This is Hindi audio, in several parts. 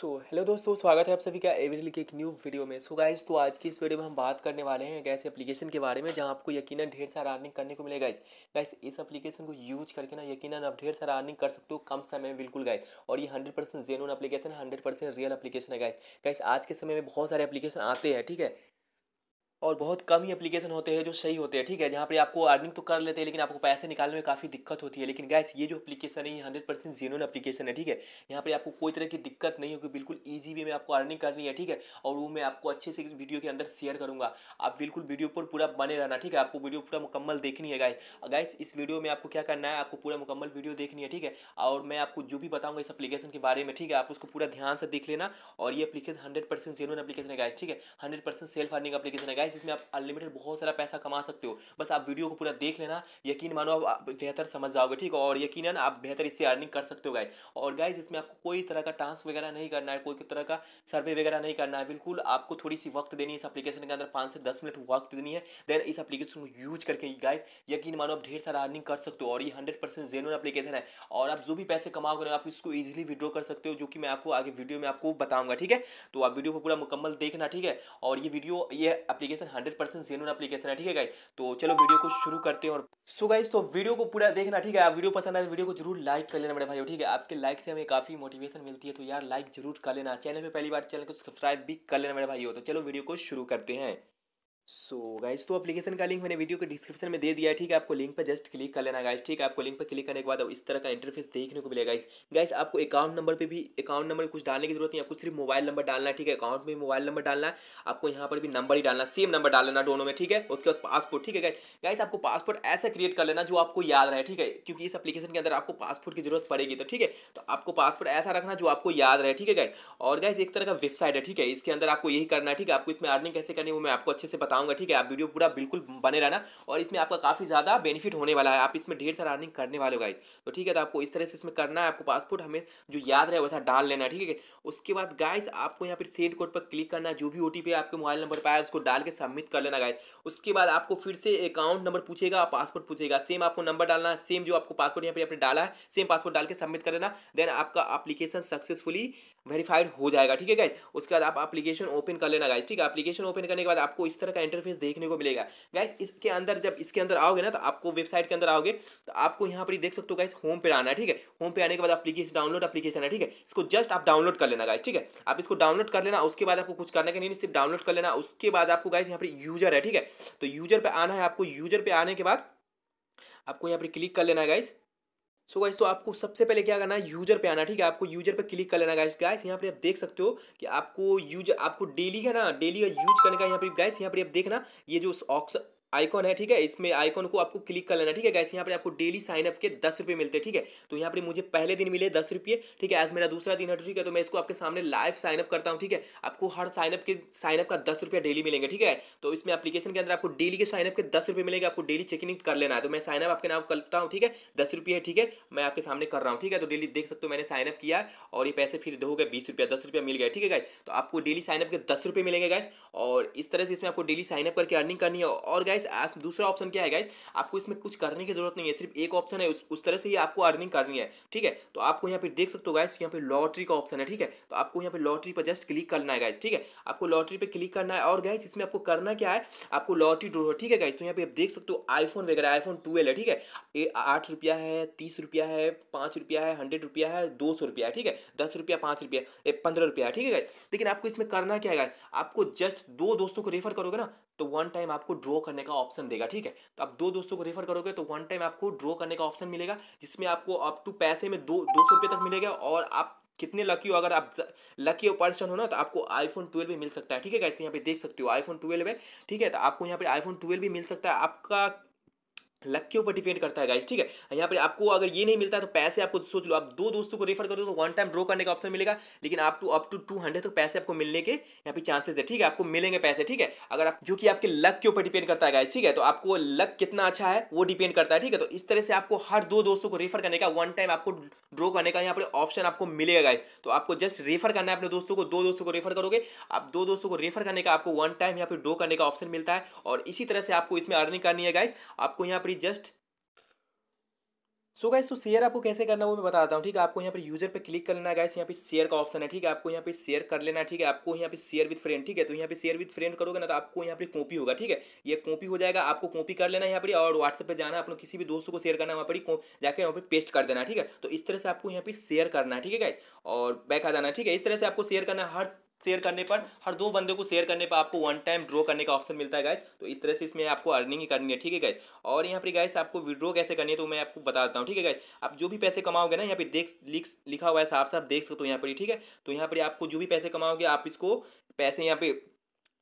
सो, हेलो दोस्तों, स्वागत है आप सभी का एवरी के एक न्यू वीडियो में। सो गाइज़ तो आज की इस वीडियो में हम बात करने वाले हैं एक ऐसे एप्लीकेशन के बारे में जहाँ आपको यकीनन ढेर सारा अर्निंग करने को मिलेगा। गाइज़ गाइस इस एप्लीकेशन को यूज़ करके ना यकीनन आप ढेर सारा अर्निंग कर सकते हो कम समय में, बिल्कुल गाइज़ और ये hundred percent genuine application hundred percent real application है गाइस गाइस आज के समय में बहुत सारे एप्लीकेशन आते हैं, ठीक है? और बहुत कम ही एप्लीकेशन होते हैं जो सही होते हैं, ठीक है? जहाँ पे आपको अर्निंग तो कर लेते हैं, लेकिन आपको पैसे निकालने में काफ़ी दिक्कत होती है। लेकिन गैस ये जो एप्लीकेशन है, ये हंड्रेड परसेंट जेनुअन एप्लीकेशन है, ठीक है? यहाँ पे आपको कोई तरह की दिक्कत नहीं होगी, बिल्कुल ईजी वे में आपको अर्निंग करनी है, ठीक है? और वो मैं आपको अच्छे से इस वीडियो के अंदर शेयर करूँगा। आप बिल्कुल वीडियो पर पूरा बने रहना, ठीक है? आपको वीडियो पूरा मुकम्मल देखनी है गाइस गाइस इस वीडियो में आपको क्या करना है? आपको पूरा मुकम्मल वीडियो देखनी है, ठीक है? और मैं आपको जो भी बताऊँगा इस एप्लीकेशन के बारे में, ठीक है? आप उसको पूरा ध्यान से देख लेना। और ये application hundred percent genuine application है गाइस ठीक है? Hundred percent self earning application है गाइस इसमें आप अनलिमिटेड बहुत सारा पैसा कमा सकते हो। बस आप वीडियो को पूरा देख लेना, यकीन मानो आप बेहतर समझ जाओगे, ठीक? है और यकीन आप बेहतर इससे अर्निंग कर सकते हो, गाइस। और गाइस, इसमें आपको कोई तरह का टास्क वगैरह नहीं करना है, कोई तरह का सर्वे वगैरह नहीं करना है। बिल्कुल आपको थोड़ी सी वक्त देनी है इस एप्लीकेशन के अंदर, पाँच से दस मिनट वक्त देनी है। देन इस एप्लीकेशन को यूज़ करके, गाइस, यकीन मानो आप ढेर सारा अर्निंग कर सकते हो और ये हंड्रेड परसेंट जेनुअन एप्लीकेशन है। और आप जो भी पैसे कमाओगे आप इसको ईजिली विड्रॉ कर सकते हो, जो कि मैं आपको आगे वीडियो में आपको बताऊँगा, ठीक है? तो आप वीडियो को पूरा मुकम्मल देखना, ठीक है? और ये वीडियो ये application hundred percent genuine application है, ठीक है गाइस तो चलो वीडियो को शुरू करते हैं और सो गाइस तो वीडियो को पूरा देखना, ठीक है? आप वीडियो पसंद आए वीडियो को ज़रूर लाइक कर लेना मेरे भाई ठीक है? आपके लाइक से हमें काफ़ी मोटिवेशन मिलती है तो यार लाइक ज़रूर कर लेना। चैनल में पहली बार चैनल को सब्सक्राइब भी कर लेना मेरे भाई तो चलो वीडियो को शुरू करते हैं। सो so, गाइस तो एप्लीकेशन का लिंक मैंने वीडियो के डिस्क्रिप्शन में दे दिया है ठीक है? आपको लिंक पर जस्ट क्लिक कर लेना गाइस ठीक है? आपको लिंक पर क्लिक करने के बाद इस तरह का इंटरफेस देखने को मिलेगा गाइस गाइस आपको अकाउंट नंबर पे भी अकाउंट नंबर कुछ डालने की ज़रूरत नहीं आपको सिर्फ़ मोबाइल नंबर डालना है ठीक है? अकाउंट में मोबाइल नंबर डालना है आपको यहाँ पर भी नंबर ही डालना सेम नंबर डालना दोनों में ठीक है? उसके बाद पासपोर्ट ठीक है गाइस आपको पासपोर्ट ऐसा क्रिएट कर लेना जो आपको याद रहे ठीक है? क्योंकि इस अपलीकेशन के अंदर आपको पासपोर्ट की ज़रूरत पड़ेगी तो ठीक है? तो आपको पासपोर्ट ऐसा रखना जो आपको याद रहे ठीक है गाइस और गाइस एक तरह का वेबसाइट है ठीक है? इसके अंदर आपको यही करना है ठीक है? आपको इसमें अर्निंग कैसे करनी वो मैं आपको अच्छे से बताऊँगा, ठीक है? आप वीडियो पूरा बिल्कुल बने रहना और इसमें आपका काफ़ी ज़्यादा बेनिफिट होने वाला है। आप इसमें ढेर सारा अर्निंग करने वाले हो गाइज़ तो ठीक है तो आपको इस तरह से इसमें करना है। आपको पासपोर्ट हमें जो याद रहे, वैसा डाल लेना, ठीक है उसके बाद गाइज़ आपको यहाँ पर सेंड कोड पर क्लिक करना जो भी ओ आपके मोबाइल नंबर पर आए उसको डाल के सबमिट कर लेना गाइज़ उसके बाद आपको फिर से अकाउंट नंबर पूछेगा पासपोर्ट पूछेगा। सेम आपको नंबर डालना सेम जो आपको पासपोर्ट यहाँ पे डाला है सेम पासपोर्ट डाल के सबमिट कर देना। देन आपका एप्लीकेशन सक्सेसफुली वेरीफाइड हो जाएगा, ठीक है गाइज़ उसके बाद आप एप्लीकेशन ओपन कर लेना गाइज़ ठीक है? एप्लीकेशन ओपन करने के बाद आपको इस तरह का इंटरफेस देखने को मिलेगा। गाइज़ इसके अंदर जब इसके अंदर आओगे ना तो आपको वेबसाइट के अंदर आओगे तो आपको यहाँ पर देख सकते हो गाइज़ होम पे आना है, ठीक है? होम पे आने के बाद एप्लीकेशन डाउनलोड एप्लीकेशन है, ठीक है? इसको जस्ट आप डाउनलोड कर लेना गाइज़ ठीक है? आप इसको डाउनलोड कर लेना, उसके बाद आपको कुछ करने के नहीं, सिर्फ़ डाउनलोड कर लेना, उसके बाद आपको गाइज़ यहाँ पर यूज़र है, ठीक है? तो यूज़र पर आना है आपको यूज़र पे आने के बाद आपको यहाँ पर क्लिक कर लेना है गाइज़ सो so गाइस तो आपको सबसे पहले क्या करना है? यूज़र पे आना, ठीक है? आपको यूज़र पे क्लिक कर लेना गाइस गाइस यहाँ पे आप देख सकते हो कि आपको यूज़ आपको डेली है ना? डेली यूज़ करने का यहाँ पे गाइस यहाँ पे आप देखना, ये जो ऑक्स आइकॉन है, ठीक है? इसमें आइकॉन को आपको क्लिक कर लेना, ठीक है गैस यहाँ पर आपको डेली साइन अप के दस रुपये मिलते हैं, ठीक है? तो यहाँ पर मुझे पहले दिन मिले दस रुपये ठीक है? आज मेरा दूसरा दिन है, ठीक है? तो मैं इसको आपके सामने लाइव साइनअप करता हूँ, ठीक है? आपको हर साइन अप के साइन अप का दस रुपया डेली मिलेंगे, ठीक है? तो इसमें एप्लीकेशन के अंदर आपको डेली के साइनअप के दस रुपये मिलेंगे, आपको डेली चेक इन कर लेना है। तो मैं साइनअप आपके नाम करता हूँ, ठीक है? दस रुपये है, ठीक है? मैं आपके सामने कर रहा हूँ, ठीक है? तो डेली देख सकते हो मैंने साइन अप किया और ये पैसे फिर हो गए बीस रुपया, दस रुपया मिल गया ठीक है गाइस तो आपको डेली साइनअप के दस रुपये मिलेंगे गाइस और इस तरह से इसमें आपको डेली साइनअप करके अर्निंग करनी है। और गाइस दूसरा ऑप्शन क्या है गाइज़ आपको इसमें कुछ करने की ज़रूरत नहीं है सिर्फ़ एक ऑप्शन है उस, उस तरह से ही आपको अर्निंग करनी है ठीक है? तो आपको यहाँ पे देख सकते हो गाइज़ यहाँ पे लॉटरी का ऑप्शन है ठीक है? तो आपको यहाँ पे लॉटरी पर जस्ट क्लिक करना है गाइज़ ठीक है? आपको लॉटरी पे क्लिक करना है और गाइज़ इसमें आपको करना क्या है? आपको लॉटरी ड्रो ठीक है गाइज़ तो यहाँ पे आप देख सकते हो आईफोन वगैरह आईफोन ट्वेल्व है ठीक है? आठ रुपया है तीस रुपया है पाँच रुपया है हंड्रेड रुपया है दो सौ रुपया है ठीक है? दस रुपया पाँच रुपया पंद्रह रुपया ठीक है गाइज़ लेकिन आपको इसमें करना क्या है आपको जस्ट दो दोस्तों को रेफर करोगे ना तो वन टाइम आपको ड्रॉ करने का ऑप्शन देगा, ठीक है? तो आप दो दोस्तों को रेफर करोगे तो वन टाइम आपको ड्रॉ करने का ऑप्शन मिलेगा, जिसमें आपको अप टू पैसे में दो दो सौ रुपये तक मिलेगा और आप कितने लकी हो, अगर आप लकी पर्सन हो ना तो आपको आईफोन ट्वेल्व भी मिल सकता है, ठीक है गाइस यहाँ पे देख सकते हो आईफोन ट्वेल्व है, ठीक है? तो आपको यहाँ पे आईफोन ट्वेल्व भी मिल सकता है। आपका लक के ऊपर डिपेंड करता है गाइस ठीक है? यहाँ पर आपको अगर ये नहीं मिलता तो पैसे आपको सोच लो, आप दो दोस्तों को रेफर करो तो वन टाइम ड्रॉ करने का ऑप्शन मिलेगा, लेकिन आप to up to two hundred तो पैसे आपको मिलने के यहाँ पे चांसेस है, ठीक है? आपको मिलेंगे पैसे, ठीक है? अगर आप, जो कि आपके लक के ऊपर डिपेंड करता है गाइस ठीक है? तो आपको लक कितना अच्छा है, वो डिपेंड करता है, ठीक है? तो इस तरह से आपको हर दो दोस्तों को रेफर करने का वन टाइम आपको ड्रॉ करने का यहाँ पर ऑप्शन आपको मिलेगा गाइस तो आपको जस्ट रेफर करना है अपने दोस्तों को, दो दोस्तों को रेफर करोगे, आप दो दोस्तों को रेफर करने का आपको वन टाइम यहाँ पर ड्रॉ करने का ऑप्शन मिलता है, और इसी तरह से आपको इसमें अर्निंग करनी है गाइस आपको यहाँ पर जस्ट सो गाइस तो शेयर आपको कैसे करना वो मैं बताता हूँ, ठीक है? आपको यहाँ पे यूज़र पे क्लिक कर लेना है गाइस यहाँ पे शेयर का ऑप्शन है, ठीक है? आपको यहाँ पे शेयर कर लेना है, ठीक है? आपको यहाँ पे शेयर विद फ्रेंड ठीक है? तो यहाँ पे शेयर विद फ्रेंड करोगे ना तो आपको यहाँ पे कॉपी होगा, ठीक है? ये कॉपी हो जाएगा, आपको कॉपी कर लेना है यहाँ पर, और व्हाट्सएप पे जाना अपने किसी भी दोस्तों को शेयर करना वहाँ पर जाकर वहाँ पे पेस्ट कर देना, ठीक है? तो इस तरह से आपको यहाँ पे शेयर करना है, ठीक है गाइस और बैक आ जाना ठीक है? इस तरह से आपको शेयर करना हर शेयर करने पर, हर दो बंदे को शेयर करने पर आपको वन टाइम ड्रॉ करने का ऑप्शन मिलता है गाइस तो इस तरह से इसमें आपको अर्निंग ही करनी है, ठीक है गाइस और यहाँ पर गाइस आपको विड्रॉ कैसे करनी है तो मैं आपको बता देता हूँ, ठीक है गाइस आप जो भी पैसे कमाओगे ना, यहाँ पे देख, लिख, लिखा हुआ है साफ़ साफ़ देख सकते हो यहाँ पर ठीक है? तो यहाँ पर आपको जो भी पैसे कमाओगे, आप इसको पैसे यहाँ पे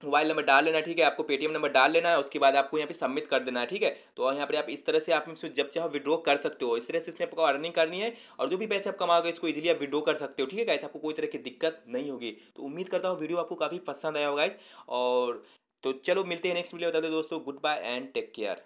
मोबाइल नंबर डाल लेना, ठीक है? आपको पेटीएम नंबर डाल लेना है, उसके बाद आपको यहाँ पे सबमिट कर देना है, ठीक है? तो यहाँ पर आप इस तरह से आप इसमें जब चाहो विड्रॉ कर सकते हो। इस तरह से इसमें आपको अर्निंग करनी है और जो भी पैसे आप कमाओगे इसको इजीली आप विड्रॉ कर सकते हो, ठीक है गाइस आपको कोई तरह की दिक्कत नहीं होगी। तो उम्मीद करता हूँ वीडियो आपको काफ़ी पसंद आया होगा इस और तो चलो मिलते हैं नेक्स्ट वीडियो बता दो दोस्तों good bye and take care